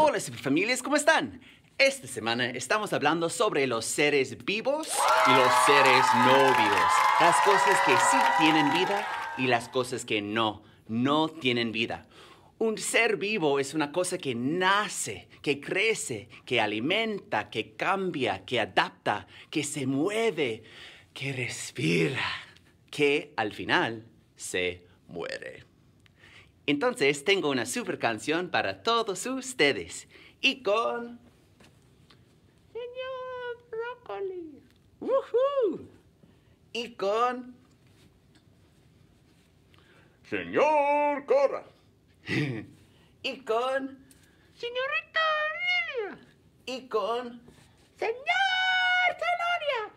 Hola superfamilias, ¿cómo están? Esta semana estamos hablando sobre los seres vivos y los seres no vivos. Las cosas que sí tienen vida y las cosas que no, no tienen vida. Un ser vivo es una cosa que nace, que crece, que alimenta, que cambia, que adapta, que se mueve, que respira, que al final se muere. Entonces tengo una super canción para todos ustedes. Y con... Señor Brócoli. ¡Woohoo! Y con... Señor Cora. y con... Señorita Lilia. Y con... Señor Zanoria.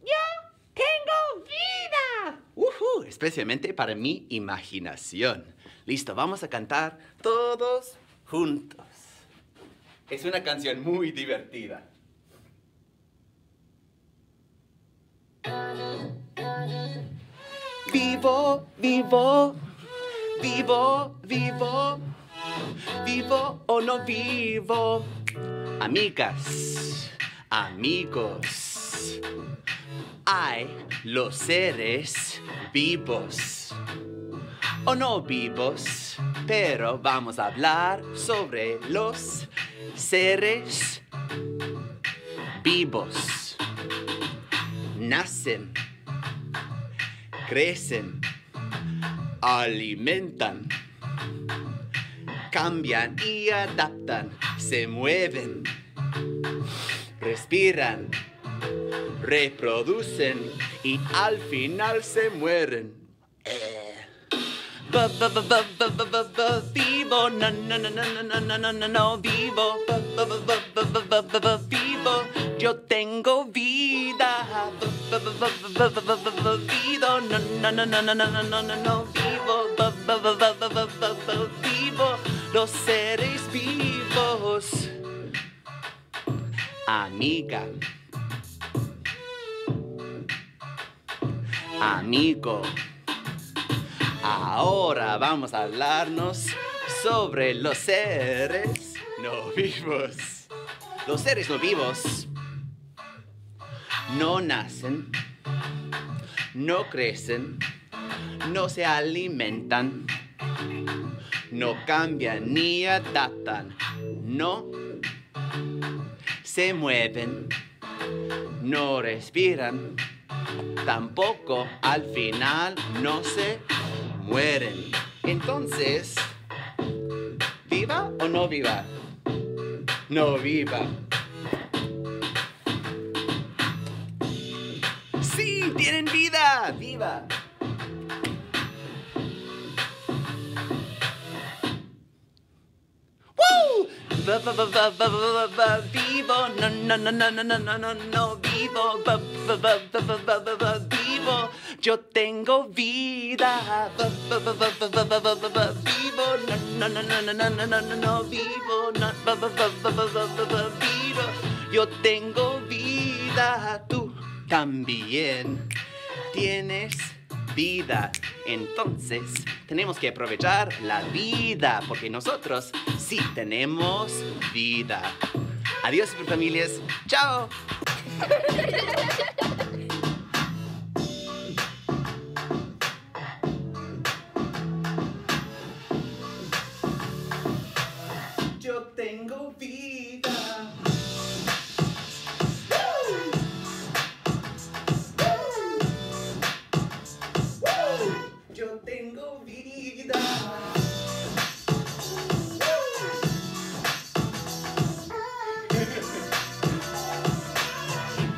Yo tengo vida. ¡Woohoo! Especialmente para mi imaginación. Listo, vamos a cantar todos juntos. Es una canción muy divertida. Vivo, vivo, vivo, vivo, vivo o no vivo. Amigas, amigos, hay los seres vivos o no vivos, pero vamos a hablar sobre los seres vivos. Nacen, crecen, alimentan, cambian y adaptan, se mueven, respiran, reproducen y al final se mueren. Vivo, no, no, no, no, no, no, no, no, no, vivo, vivo, yo tengo vida, vivo, no, no, no, no, no, no, no, no, no, vivo, vivo, los seres vivos, amiga, amigo. Ahora vamos a hablarnos sobre los seres no vivos. Los seres no vivos no nacen, no crecen, no se alimentan, no cambian ni adaptan, no se mueven, no respiran, tampoco al final no se mueren. Entonces, ¿viva o no viva? No viva. Sí, tienen vida. Viva. ¡Woo! Vivo, no, no, no, no, no, no, no, no, no, vivo, vivo, yo tengo vida, vivo, no, no, no, no, no, no, no, no, no, vivo, no, vivo, yo tengo vida, tú también tienes vida. Entonces, tenemos que aprovechar la vida, porque nosotros sí tenemos vida. Adiós, superfamilias. Chao.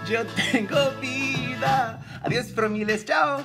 Yo tengo vida. Adiós, familias. Chao.